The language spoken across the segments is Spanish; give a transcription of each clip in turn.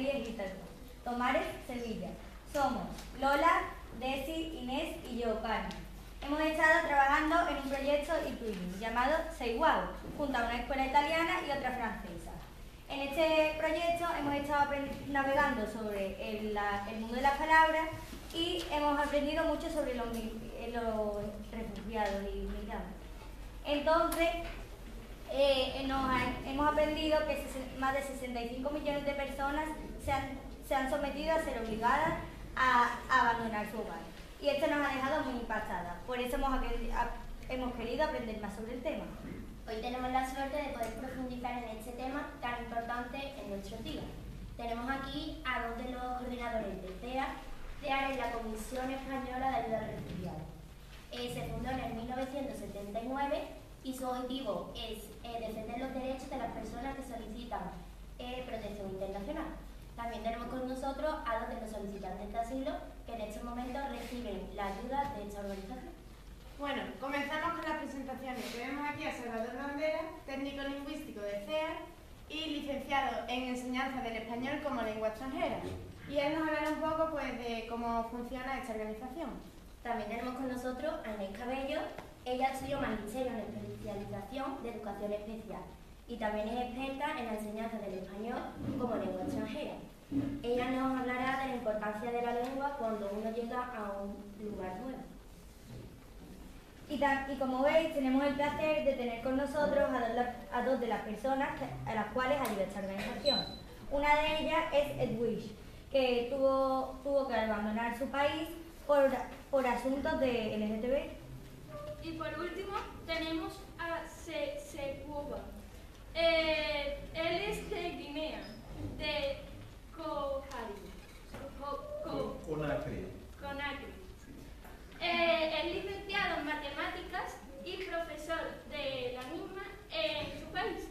IES Guitarco, Tomares, Sevilla. Somos Lola, Desi, Inés y yo, Carmen. Hemos estado trabajando en un proyecto e llamado Wow, junto a una escuela italiana y otra francesa. En este proyecto hemos estado navegando sobre el, mundo de las palabras y hemos aprendido mucho sobre los, los refugiados y migrantes. Entonces, eh, hemos aprendido que más de 65 millones de personas se han, sometido a ser obligadas a, abandonar su hogar. Y esto nos ha dejado muy impactadas. Por eso hemos, hemos querido aprender más sobre el tema. Hoy tenemos la suerte de poder profundizar en este tema tan importante en nuestro día. Tenemos aquí a dos de los coordinadores de CEA. CEA es la Comisión Española de Ayuda al Refugiado. Eh, se fundó en el 1979 y su objetivo es eh, defender los derechos de las personas que solicitan eh, protección internacional. También tenemos con nosotros a dos de los solicitantes de asilo que en estos momentos reciben la ayuda de esta organización. Bueno, comenzamos con las presentaciones. Tenemos aquí a Salvador Bandera, técnico lingüístico de CEA y licenciado en enseñanza del español como lengua extranjera. Y él nos hablará un poco pues, de cómo funciona esta organización. También tenemos con nosotros ella estudió magisterio en especialización de educación especial y también es experta en la enseñanza del español como lengua extranjera. Ella nos hablará de la importancia de la lengua cuando uno llega a un lugar nuevo. Y, como veis, tenemos el placer de tener con nosotros a dos, de las personas a las cuales ayuda esta organización. Una de ellas es Edwish, que tuvo, tuvo que abandonar su país por, por asuntos de LGTB y por último tenemos a Sekuba. Eh, él es de Guinea, de Conakry. Conakry. Eh, es licenciado en matemáticas y profesor de la misma en su país.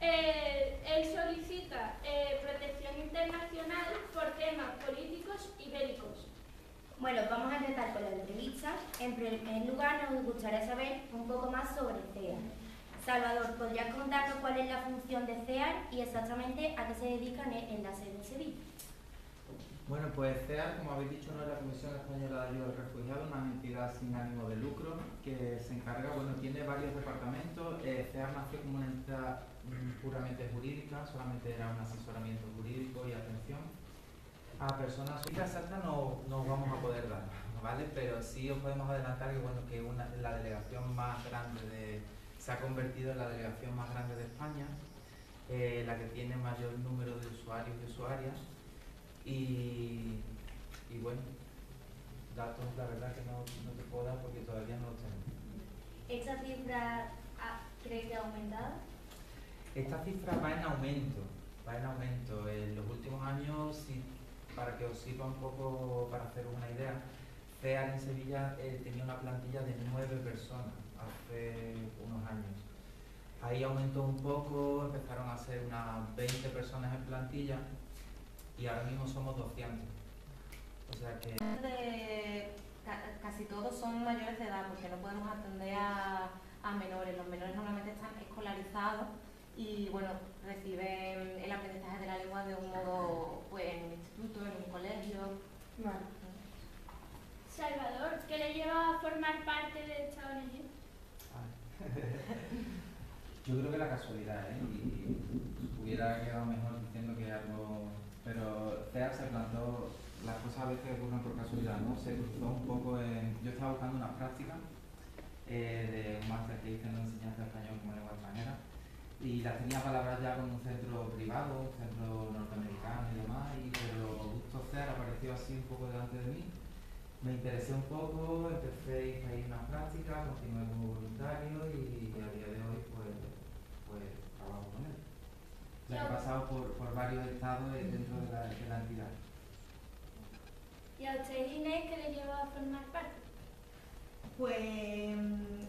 Eh, él solicita protección internacional por temas políticos y bélicos. Bueno, vamos a empezar con la entrevista. En primer lugar, nos gustaría saber un poco más sobre CEAR. Salvador, ¿podrías contarnos cuál es la función de CEAR y exactamente a qué se dedican en la sede de Sevilla? Bueno, pues CEAR, como habéis dicho, no es la Comisión Española de Ayuda al Refugiado, una entidad sin ánimo de lucro que se encarga, bueno, tiene varios departamentos. Eh, CEAR nació como una entidad mm, puramente jurídica, solamente era un asesoramiento jurídico y atención a personas exactas no, no vamos a poder dar, ¿vale? Pero sí os podemos adelantar que bueno que una, la delegación más grande de, se ha convertido en la delegación más grande de España, eh, la que tiene mayor número de usuarios y usuarias y, y bueno, datos la verdad que no, no, te puedo dar porque todavía no los tenemos. ¿Esta cifra cree que ha aumentado? Esta cifra va en aumento, va en aumento. En los últimos años, si para que os sirva un poco para hacer una idea, CEAR en Sevilla eh, tenía una plantilla de nueve personas hace unos años. Ahí aumentó un poco, empezaron a ser unas 20 personas en plantilla y ahora mismo somos 200. O sea que... casi todos son mayores de edad porque no podemos atender a, a menores. Los menores normalmente están escolarizados y bueno, reciben el aprendizaje de la lengua de un modo pues, en un instituto, en un colegio. Salvador, ¿qué le lleva a formar parte de esta ONG? Yo creo que la casualidad, ¿eh? Y hubiera quedado mejor diciendo que algo... Pero CEA se plantó, las cosas a veces ocurren por casualidad, ¿no? Se cruzó un poco en... Yo estaba buscando una práctica eh, de un máster que hice en enseñanza de español como lengua extranjera y las tenía palabras ya con un centro privado, un centro norteamericano y demás, y, pero Augusto Cer apareció así un poco delante de mí. Me interesé un poco, empecé a ir a una práctica, continué como voluntario y a día de hoy pues, pues trabajo con él. he pasado por, por, varios estados dentro de la, de la entidad. ¿Y a usted, Inés, qué le llevó a formar parte? Pues,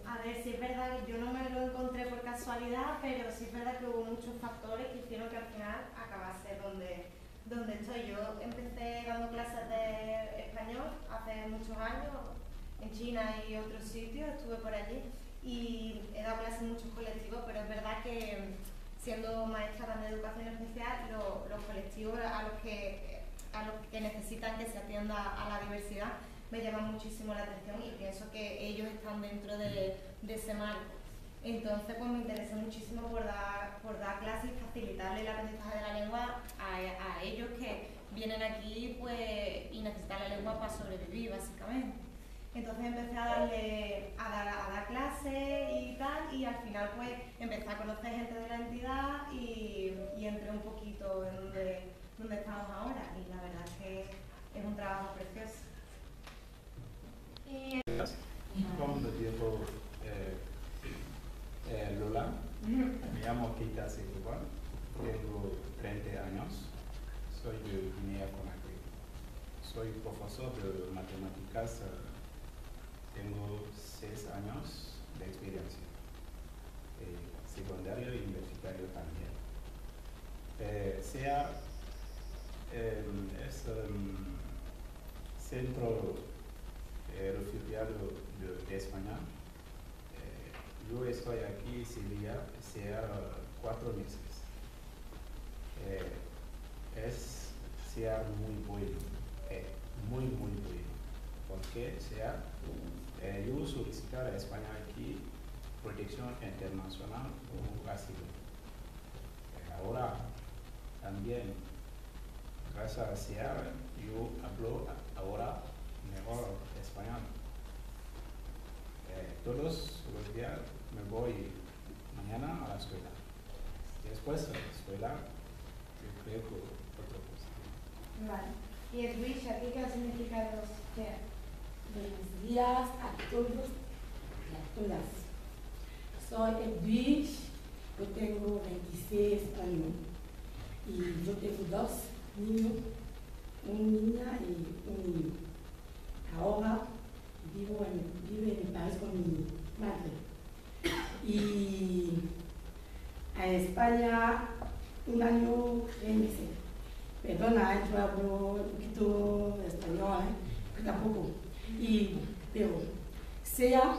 a ver, sí es verdad que yo no me lo encontré por casualidad, pero sí es verdad que hubo muchos factores que hicieron que al final acabase donde, donde estoy. Yo empecé dando clases de español hace muchos años, en China y otros sitios, estuve por allí y he dado clases en muchos colectivos, pero es verdad que siendo maestra de educación especial, lo- los colectivos a los que a los que necesitan que se atienda a la diversidad me llaman muchísimo la atención y pienso que ellos están dentro de, de ese marco. Entonces, pues me interesé muchísimo por dar, por dar clases y facilitarle el aprendizaje de la lengua a, a ellos que vienen aquí pues, y necesitan la lengua para sobrevivir, básicamente. Entonces empecé a darle a dar, a dar clases y tal, y al final pues empecé a conocer gente de la entidad y, y entré un poquito en donde, donde estamos ahora. Y la verdad es que es un trabajo precioso. Como dijo eh, eh, Lola, me llamo Keita Sekouba, tengo 30 años, soy de Guinea Conakry. Soy profesor de matemáticas, eh, tengo 6 años de experiencia, eh, secundario y universitario también. Eh, sea, eh, es un centro refugiado de, de España. Eh, yo estoy aquí Sevilla hace cuatro meses. Eh, es sea muy bueno, eh, muy muy bueno, porque sea eh, yo solicitar a España aquí protección internacional o asilo. Ahora también gracias a SEAR yo hablo ahora mejor español. Eh, todos los días me voy mañana a la escuela. Después de la escuela, yo creo que otra cosa. Vale. Y Edwige, ¿a ti qué significa los que Buenos días a todos y a todas. Soy yo tengo 26 años y yo tengo dos niños, una niña y un niño. Ahora vivo en, vivo en París con mi madre. Y en España un año tres. Perdona, yo hablo un poquito español, ¿eh? pero tampoco. Y, pero SEA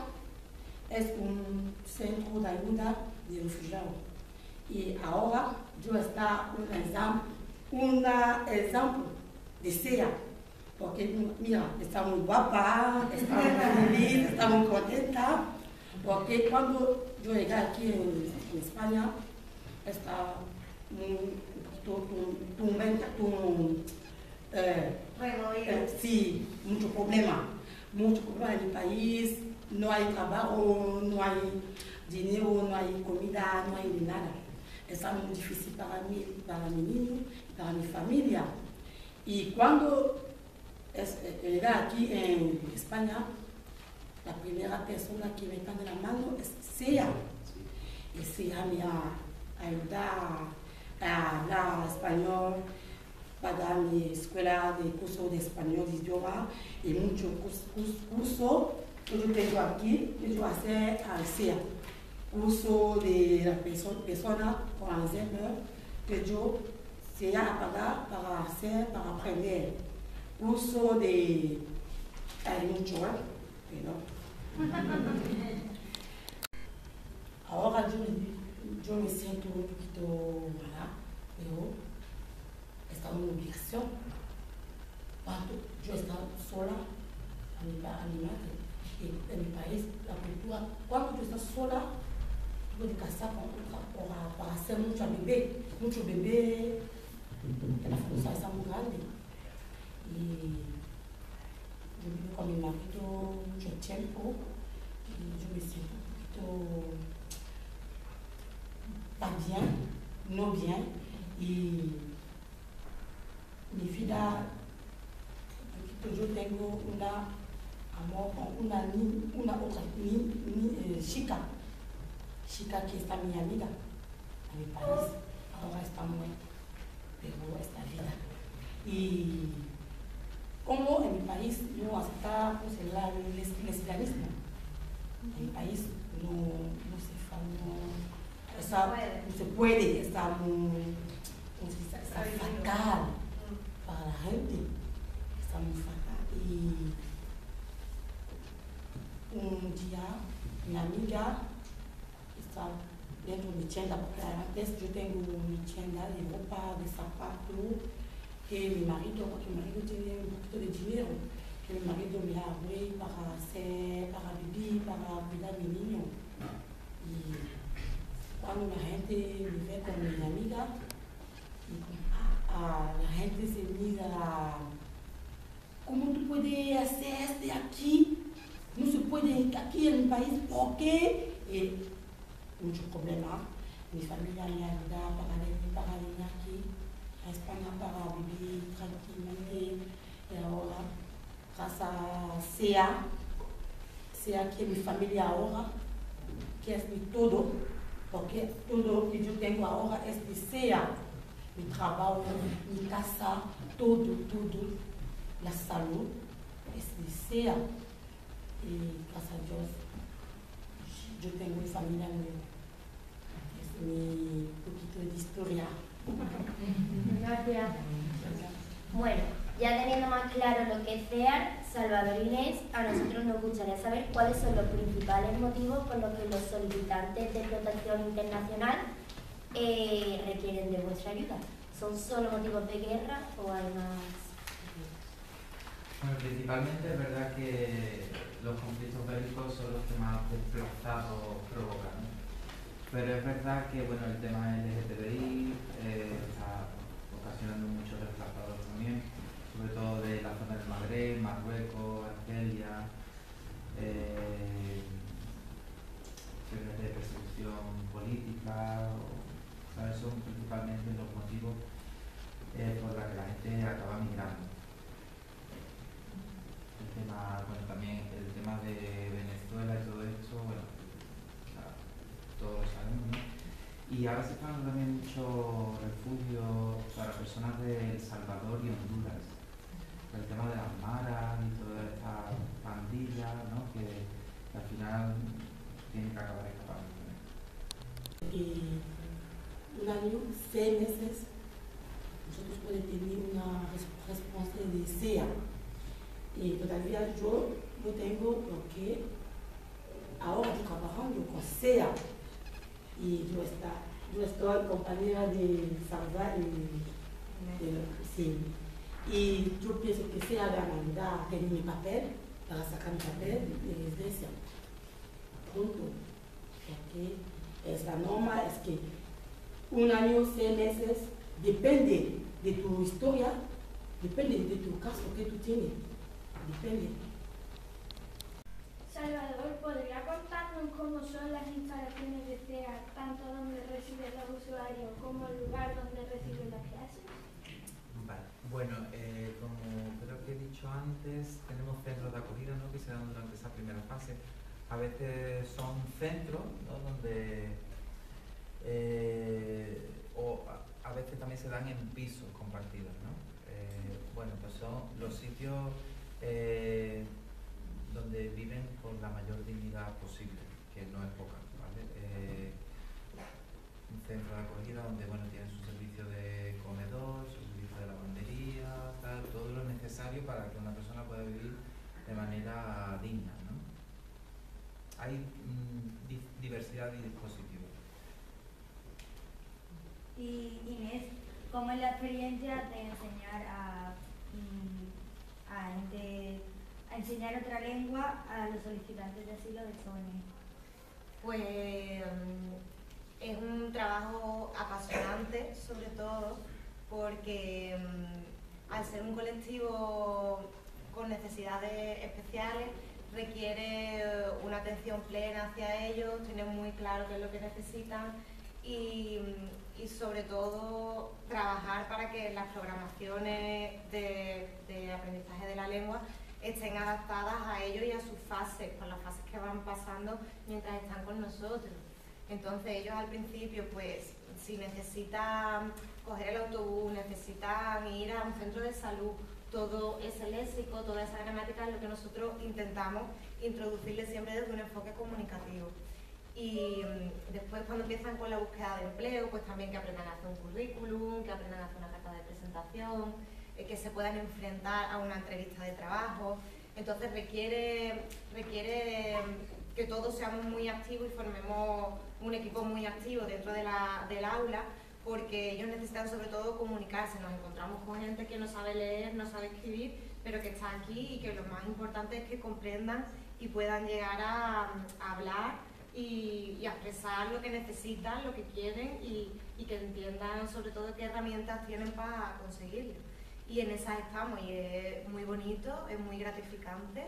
es un centro de ayuda de refugiados. Y ahora yo está un ejemplo, un ejemplo de SEA. Porque, mira, está muy guapa, está muy feliz, está muy contenta. Porque cuando yo llegué aquí en, en España, está muy, un poquito tumbenta, tum, eh, removidos? eh, sí, mucho problema, mucho problema en el país, no hay trabajo, no hay dinero, no hay comida, no hay nada. Está muy difícil para mí, para mi niño, para mi familia. Y cuando es, eh, aquí en España, la primera persona que me de la mano es Sia. Y Sia me ha ayudado a hablar español, pagar mi escuela de curso de español de idioma y muchos cursos que yo tengo aquí que yo hacer al SEA. Curso de la perso persona, por ejemplo, que yo sea a pagar para hacer, para aprender. Curso de... Hay mucho, ¿eh? pero Ahora yo, me- yo me siento un poquito mala, pero está una obligación. Cuando yo estaba sola a mi, a mi madre, y en mi país, la cultura, cuando tú estás sola, tú puedes casar con otra para, para hacer mucho bebé, mucho bebé, la fuerza está muy grande. Y yo vivo con mi marido mucho tiempo y yo me siento un poquito pas bien, no bien y mi vida, yo tengo una amor con una, una otra ni, ni- eh, chica, chica que está mi amiga a mi país, ahora está muerta, pero está vida. Y como en mi país no aceptamos el, el les- lesbianismo, en mi país no, no se no, está- puede. no se puede, está muy, ¿cómo está Prohibido. fatal para la gente, está muy fatal. Y un día mi amiga está dentro de mi tienda, porque antes yo tengo mi tienda de ropa, de zapatos, que mi marido, porque mi marido tiene un poquito de dinero, que mi marido me abierto para hacer, para vivir, para cuidar a mi niño. Y cuando la gente me ve con mi amiga, y a- a la gente se mira, ¿cómo tú puedes hacer esto aquí? No se puede aquí en mi país, ¿por qué? Y mucho problema. Mi familia me ayuda para venir, para venir aquí a España para vivir tranquilamente. Y ahora, gracias a SEA, SEA que es mi familia ahora, que es mi todo, porque todo que yo tengo ahora es de SEA. Mi trabajo, mi casa, todo, todo, la salud es de SEA. Y gracias a Dios, yo tengo mi familia nueva. Es mi poquito de historia. Gracias. Bueno, ya teniendo más claro lo que es CEAR, Salvador Inés, a nosotros nos gustaría saber cuáles son los principales motivos por los que los solicitantes de protección internacional eh, requieren de vuestra ayuda. ¿Son solo motivos de guerra o hay más? Bueno, principalmente es verdad que los conflictos bélicos son los que más desplazados provocan. Pero es verdad que bueno, el tema LGTBI eh, está ocasionando muchos desplazados también, sobre todo de la zona del Magreb, Marruecos, Argelia, eh, de persecución política, son principalmente los motivos eh, por los que la gente acaba migrando. El tema, bueno, también el tema de Venezuela y todo esto, bueno, ¿no? Y ahora se están dando también mucho refugio para personas de El Salvador y Honduras. El tema de las maras y toda esta pandilla, ¿no? Que, al final tiene que acabar escapando. Y un año, seis meses, nosotros podemos tener una res- respuesta de SEA. Y todavía yo no tengo porque ahora estoy trabajando con SEA. Y yo estoy compañera de Salva y de- sí. Y yo pienso que SEA va a mandar tener mi papel para sacar mi papel de residencia. Pronto. Porque es la norma es que un año, seis meses, depende de tu historia, depende de tu caso que tú tienes. Depende. Salvador, ¿podría contarnos cómo son las instalaciones de CEA, tanto donde residen los usuarios como el lugar donde reciben las clases? Vale. Bueno, eh, como creo que he dicho antes, tenemos centros de acogida ¿no? que se dan durante esa primera fase. A veces son centros ¿no? donde, eh, o a, veces también se dan en pisos compartidos. ¿no? Eh, bueno, pues son los sitios donde viven con la mayor dignidad posible, que no es poca. Eh, un centro de acogida donde bueno tienen su servicio de comedor, su servicio de lavandería, tal, todo lo necesario para que una persona pueda vivir de manera digna, ¿no? Hay mm, di- diversidad de dispositivos. Y Inés, ¿cómo es la experiencia de enseñar a, mm, a, gente- a enseñar otra lengua a los solicitantes de asilo de Estonia? Pues mm, es un trabajo apasionante, sobre todo, porque mm, al ser un colectivo con necesidades especiales, requiere eh, una atención plena hacia ellos, tienen muy claro qué es lo que necesitan y, mm, y sobre todo trabajar para que las programaciones de aprendizaje de la lengua estén adaptadas a ellos y a sus fases, con las fases que van pasando mientras están con nosotros. Entonces ellos al principio, pues, si necesitan coger el autobús, necesitan ir a un centro de salud, todo ese léxico, toda esa gramática es lo que nosotros intentamos introducirles siempre desde un enfoque comunicativo. Y mm, después cuando empiezan con la búsqueda de empleo, pues también que aprendan a hacer un currículum, que aprendan a hacer una carta de presentación, eh, que se puedan enfrentar a una entrevista de trabajo. Entonces requiere, requiere mm, que todos seamos muy activos y formemos un equipo muy activo dentro de la, del aula, porque ellos necesitan sobre todo comunicarse. Nos encontramos con gente que no sabe leer, no sabe escribir, pero que está aquí y que lo más importante es que comprendan y puedan llegar a, hablar y, a expresar lo que necesitan, lo que quieren y que entiendan sobre todo qué herramientas tienen para conseguirlo. Y en esas estamos y es muy bonito, es muy gratificante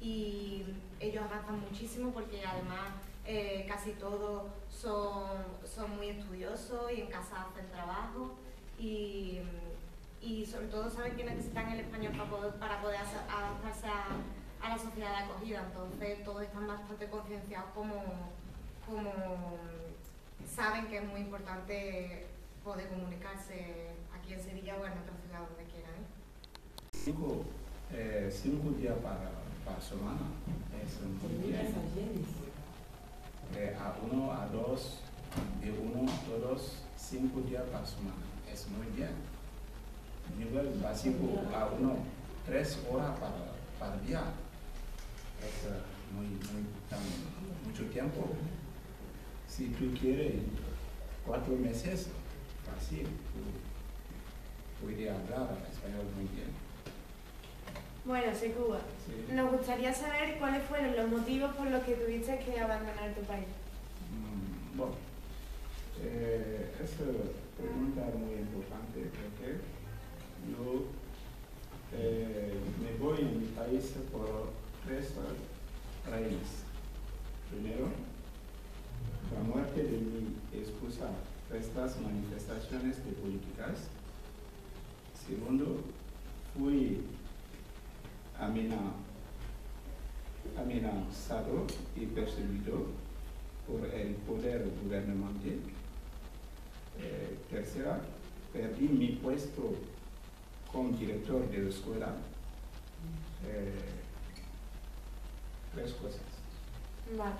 y ellos avanzan muchísimo porque además eh, casi todos son, son muy estudiosos y en casa hacen trabajo y, y sobre todo saben que necesitan el español para poder, para poder adaptarse a, a la sociedad de acogida. Entonces todos están bastante concienciados como, como saben que es muy importante poder comunicarse aquí en Sevilla o en otra ciudad donde quieran. Cinco, eh, cinco días para, para semana es muy bien. ayer. Eh, a uno, a dos, de uno, todos, cinco días por semana. Es muy bien. Nivel básico a uno, tres horas para, para día. Es muy, muy, también, mucho tiempo. Si tú quieres cuatro meses, fácil, tú hablar español muy bien. Bueno, soy Cuba. Sí. Nos gustaría saber cuáles fueron los motivos por los que tuviste que abandonar tu país. Mm, Bueno, eh, esa pregunta es muy importante porque yo eh, me voy a mi país por tres razones. Primero, la muerte de mi esposa, estas manifestaciones de políticas. Segundo, fui amena- amenazado y perseguido por el poder gubernamental. Eh, tercera, perdí mi puesto como director de la escuela. Eh, tres cosas. Vale.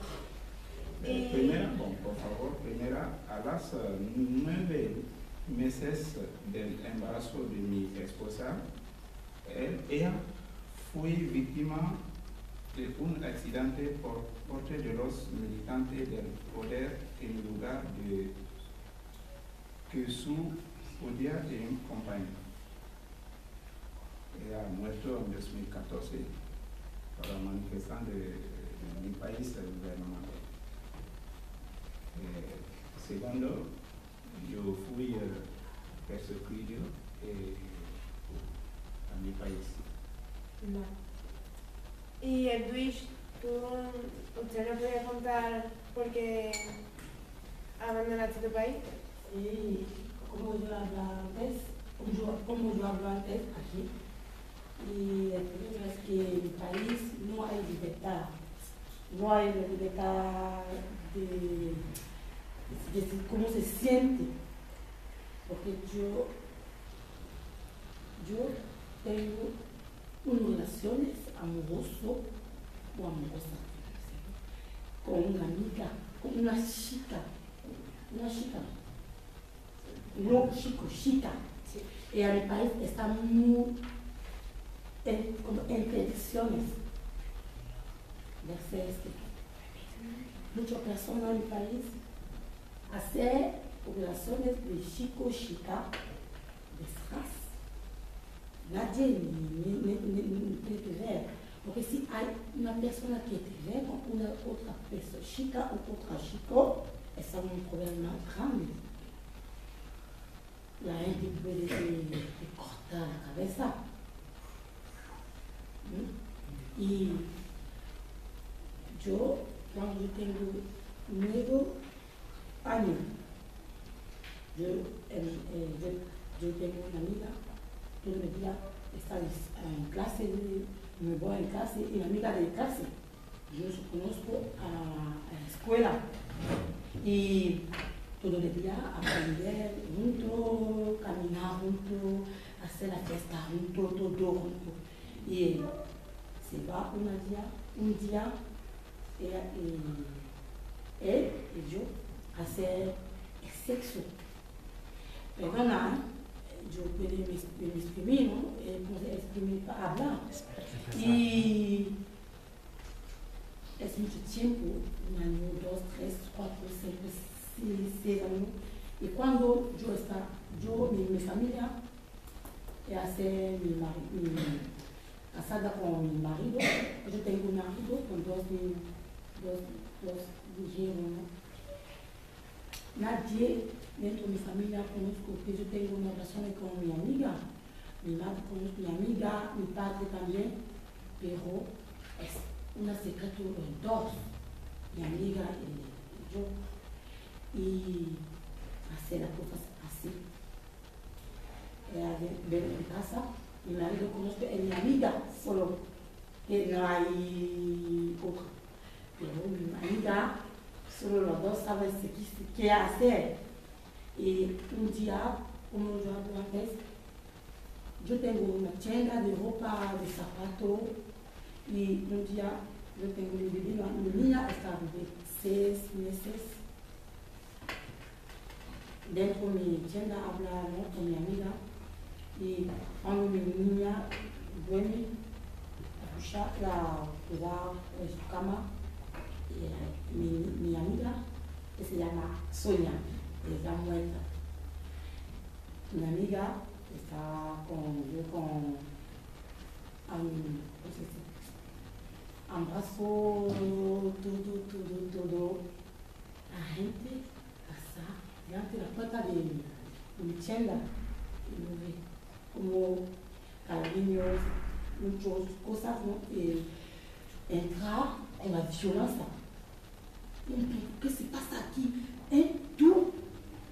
Eh, primera, bon, por favor, primera, a las eh, nueve meses del embarazo de mi esposa, ella fue víctima de un accidente por parte de los militantes del poder en lugar de que su poder en compañía. Ella muerto en 2014 para manifestar de, de mi país el gobierno. Eh, segundo, yo fui perseguido eh, a mi país. Vale. Y el Twitch, ¿tú, ¿usted nos podría contar por qué abandonaste tu país? Y como yo hablaba antes, como yo, como yo hablo antes aquí, y el problema es que en mi país no hay libertad, no hay libertad de, de decir cómo se siente, porque yo, yo tengo unas relaciones amoroso o amorosa con una amiga, con una chica, una chica, no chico, chica. Y a mi país está muy en, como en predicciones de hacer esto. Muchas personas en mi país hacer operaciones de chico, chica, de disfraz. Nadie ni, ni, ni, ni, ni tiene que ver. Porque si hay una persona que te ve con una otra persona, chica o otra chico, es un gente puede te, te cortar la cabeza. Y yo, cuando yo tengo nueve años, yo, eh, eh, yo, yo tengo una amiga, todo el día está en, clase, me voy en clase, y la amiga de clase, yo conozco a, a la escuela. Y todo el día aprender juntos, caminar juntos, hacer la fiesta juntos, todo juntos. Y se va un día, un día, y él y yo hacer sexo. Perdona, ¿eh? puedo me, me exprimir. Eh, puedo exprimir para hablar. Y es mucho tiempo, un año, dos, tres, cuatro, cinco, seis, seis años. Y cuando yo estaba, yo, mi, mi familia, hace mi, mari- mi- casada con mi marido, yo tengo un marido con dos, ni- dos, dos mujeres, ¿no? Nadie dentro de mi familia conozco que yo tengo una relación con mi amiga. Mi madre conoce mi amiga, mi padre también, pero es un secreto los dos, mi amiga y, yo. Y hacer las cosas así. Ella ven en casa, mi marido conoce a mi amiga solo, que no hay otra. Pero mi amiga, solo los dos saben qué hacer. Y un día, como yo hablo antes, yo tengo una tienda de ropa, de zapatos, y un día yo tengo mi bebé, no, mi niña está de seis meses. Dentro de mi tienda habla ¿no? con mi amiga, y cuando mi niña duerme, escucha la cuidar en su cama, y eh, mi, mi amiga, que se llama Sonia, está muerta. Mi amiga está con, yo con un, ¿cómo se dice? abrazo, todo, todo, todo. La gente pasa delante de la puerta de, de mi tienda y lo como cariños, muchas cosas, ¿no? Y entra con la violencia. ¿qué se pasa aquí? ¿Eh? Tú,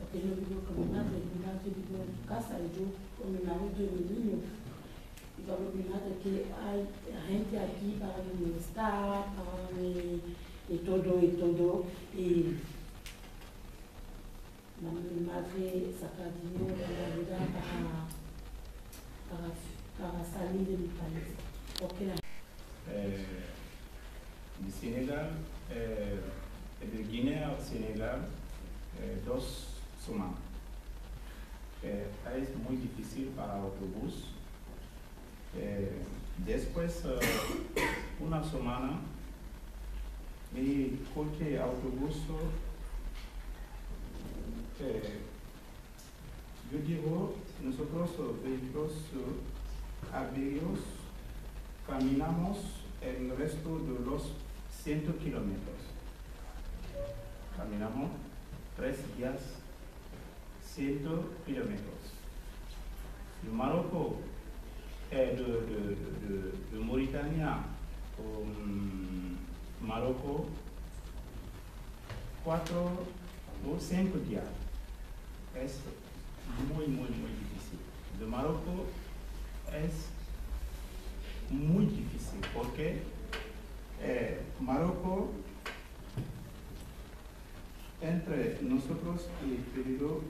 porque yo vivo con mi madre, mi madre vive en su casa y yo con mi marido y mi niño. Y yo hablo con mi madre que hay gente aquí para mi bienestar, para mi, y todo, y todo. Y ma- mi madre saca dinero de la vida para, para, para salir de mi país. Porque la Eh, de Sénégal, eh, de Guinée au Sénégal, eh, dos semanas. Eh, es muy difícil para autobús. Eh, después, eh, una semana, mi coche autobús, yo digo, nosotros eh, vehículos eh, abiertos caminamos el resto de los 100 kilómetros. Caminamos tres días, 100 kilómetros. De Marruecos, eh, de, de, de, de Mauritania, um, Marruecos, cuatro o cinco días. Es muy, muy, muy difícil. De Marruecos es muy difícil porque eh, Marruecos entre nosotros y el periodo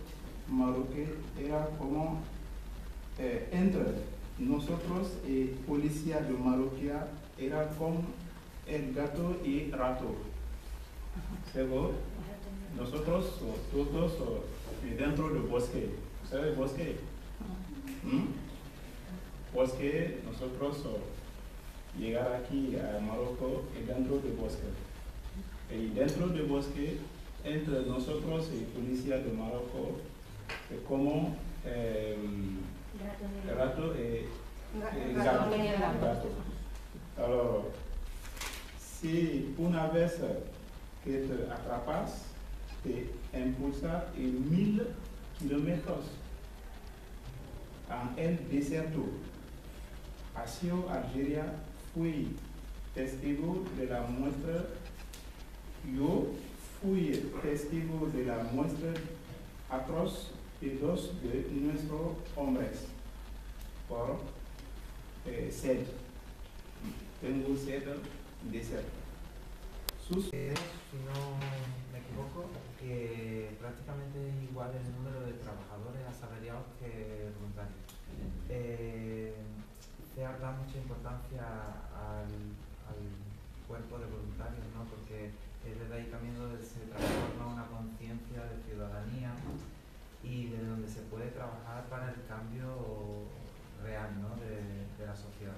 marroquí era como eh, entre nosotros y policía de Marruecía era como el gato y rato. Luego, nosotros todos y dentro del bosque, ¿sabes bosque? ¿Mm? Bosque, nosotros oh, llegar aquí a Marruecos y dentro del bosque. Y dentro del bosque, entre nosotros y policía de Marruecos, es como eh, el rato y el gato. el gato. Alors, si una vez que te atrapas, te impulsa en mil kilómetros en el desierto. Así, Algeria fui testigo de la muestra, yo fui testigo de la muestra atroz de dos de nuestros hombres por eh, sed. Tengo sed desierto. sus Es, si no me equivoco, que prácticamente es igual el número de trabajadores asalariados que voluntarios. Eh, CEAR da mucha importancia al, al cuerpo de voluntarios, ¿no? porque es desde ahí también donde se transforma una conciencia de ciudadanía y de donde se puede trabajar para el cambio real ¿no? de, de la sociedad.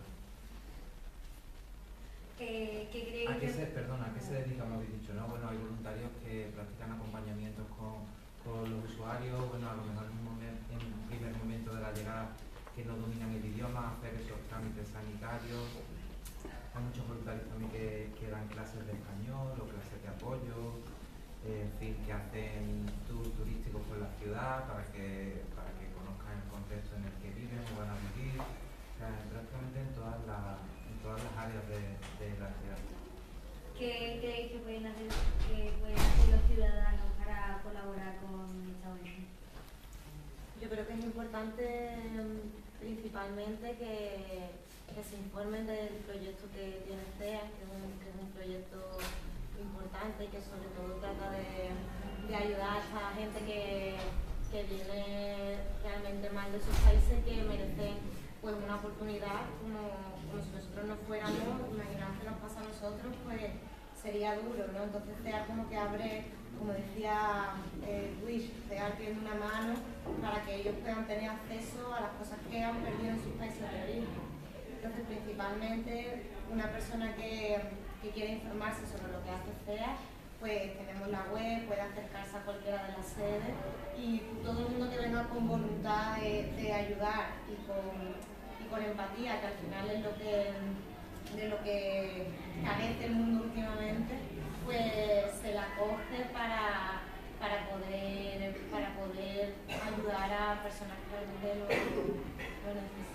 ¿Qué, qué creéis ¿A qué se, perdona, ¿a qué se dedica, me habéis dicho? ¿no? Bueno, hay voluntarios que practican acompañamientos con, con los usuarios, bueno, a lo mejor en un, momen- en un primer momento de la llegada que no dominan el idioma, hacer esos trámites sanitarios. Hay muchos voluntarios también que, que dan clases de español o clases de apoyo, eh, en fin, que hacen tours turísticos por la ciudad para que, para que conozcan el contexto en el que viven o van a vivir, o sea, prácticamente en todas las, en todas las áreas de, de la ciudad. ¿Qué creéis que pueden hacer, que pueden hacer los ciudadanos para colaborar con esta ONG? Yo creo que es importante mm, principalmente que, que se informen del proyecto que tiene CEA, que es un, que es un proyecto importante que sobre todo trata de, de ayudar a esta gente que, que viene realmente mal de sus países que merecen pues una oportunidad como, como si nosotros no fuéramos, imaginaos que nos pasa a nosotros, pues sería duro, ¿no? Entonces CEAR como que abre, como decía eh, Luis, CEAR tiene una mano para que ellos puedan tener acceso a las cosas que han perdido en sus países de origen. Entonces principalmente una persona que, que quiere informarse sobre lo que hace CEAR, pues tenemos la web, puede acercarse a cualquiera de las sedes y todo el mundo que venga con voluntad de, ayudar y con, empatía, que al final es lo que de lo que carece el mundo últimamente, pues se la coge para, para, poder, para poder ayudar a personas que realmente lo necesitan.